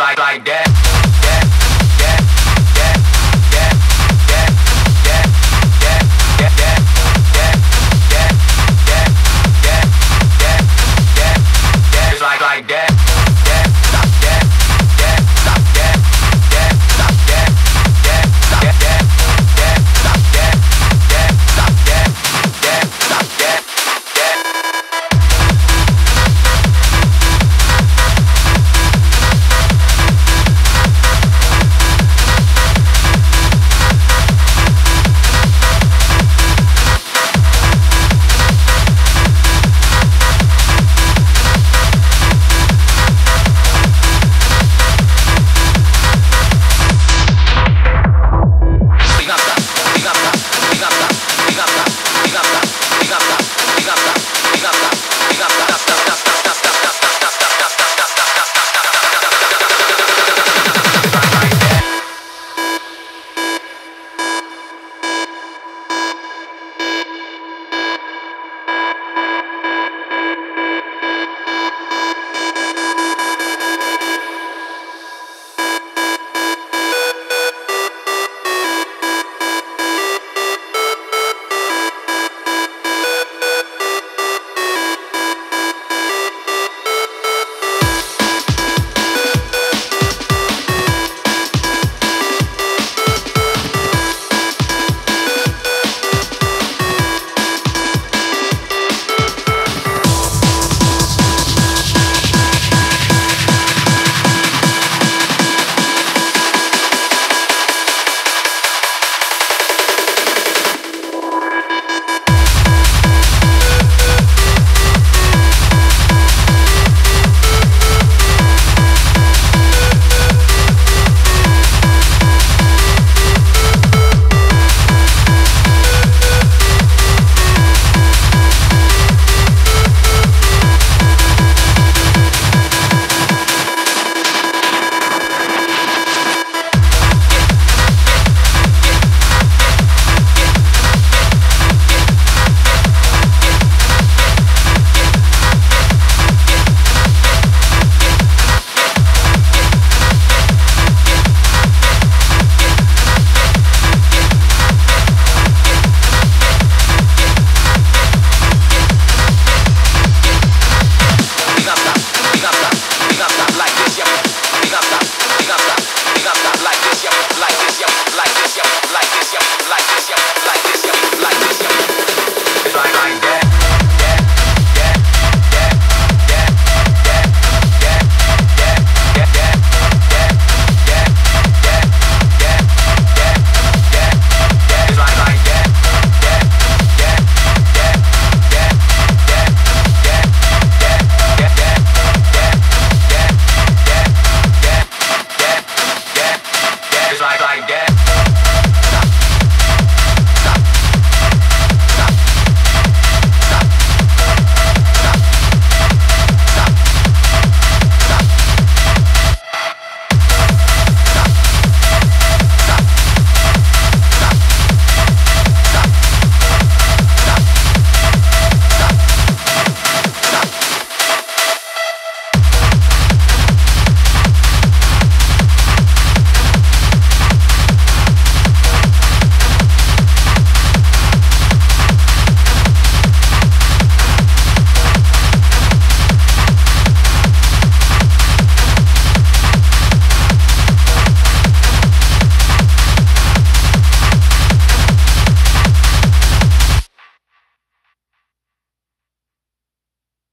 like like that.